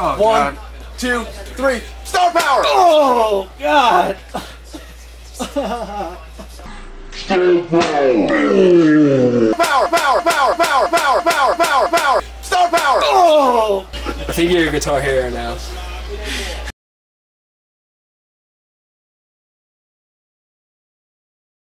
Oh, One, God. two, three. Star power. Oh God! Power, power, power, power, power, power, power, power. Star power. Oh! I think you're a guitar hero now.